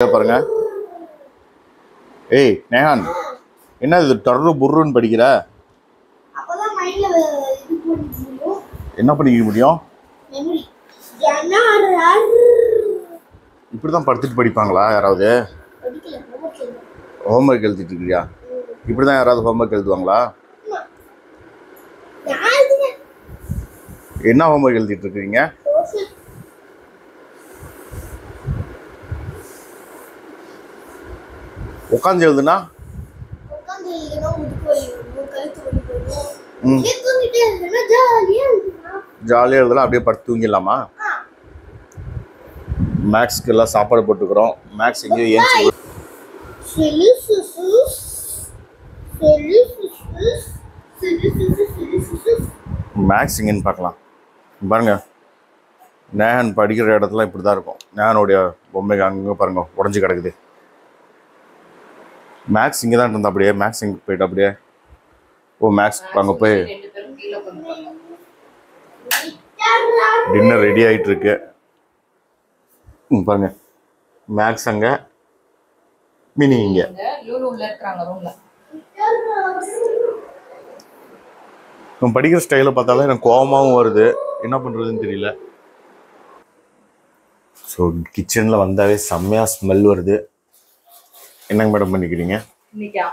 பாருங்க. ஏய் நேஹான் என்ன இது டர்ரு புர்ருன்னு படிக்கிற? என்ன பண்ணிக்க முடியும்? மெமரி இப்படி தான் படுத்துட்டு படிப்பாங்களா யாராவது? ஹோம்ஒர்க் எழுதிட்டு இருக்கிறியா இப்படி தான் யாராவது ஹோம்ஒர்க் எழுதுவாங்களா? என்ன ஹோம்ஒர்க் எழுதிட்டு இருக்கிறீங்க சோசியல் உட்காந்து எழுதுனா உட்காந்து எழுதுனா முதுகு வலி வரும் கழுத்து வலி வரும் ம் இதே தூங்கிட்டே எழுதுனா ஜாலியா எழுதுனா? ஜாலியாக எழுதலாம் அப்படியே படுத்து தூங்கிடலாமா? மேக்ஸ்க்கு எல்லாம் சாப்பாடு போட்டுக்கிறோம். மேக்ஸ் எங்கேயும் ஏன் மேக்ஸ் எங்கேன்னு பார்க்கலாம். பாருங்க. நேஹன் படிக்கிற இடத்துல இப்படி தான் இருக்கும். நேஹனுடைய பொம்மைக்கு அங்கே பாருங்க உடஞ்சி கிடக்குது. மேக்ஸ் இங்கே தான் இருந்தா அப்படியே மேக்ஸ் இங்கே போயிட்டு அப்படியே ஓ மேக்ஸ் அங்கே போய் டின்னர் ரெடி ஆயிட்டு இருக்கு பாருங்க. மேக்ஸ் அங்கே மினி இங்கே. நம்ம படிக்கிற ஸ்டைலை பார்த்தாலே எனக்கு கோவமாகவும் வருது. என்ன பண்ணுறதுன்னு தெரியல. ஸோ கிச்சனில் வந்தாவே செம்மையாக ஸ்மெல் வருது. என்னங்க மேடம் பண்ணிக்கிறீங்க? இன்னைக்கா?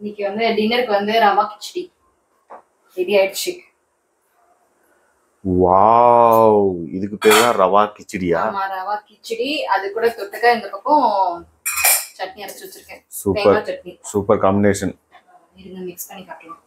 இன்னைக்கு வந்து டின்னருக்கு வந்து ரவா கிச்சடி. ரெடி ஆயிடுச்சு. வாவ்! இதுக்கு பேர் தான் ரவா கிச்சடியா? ஆமா ரவா கிச்சடி. அது கூட தொட்டுக்க இந்த பக்கம் சட்னி அரைச்சு வச்சிருக்கேன். சூப்பர். சட்னி. Super combination. இருங்க மிக்ஸ் பண்ணி காட்டலாம்.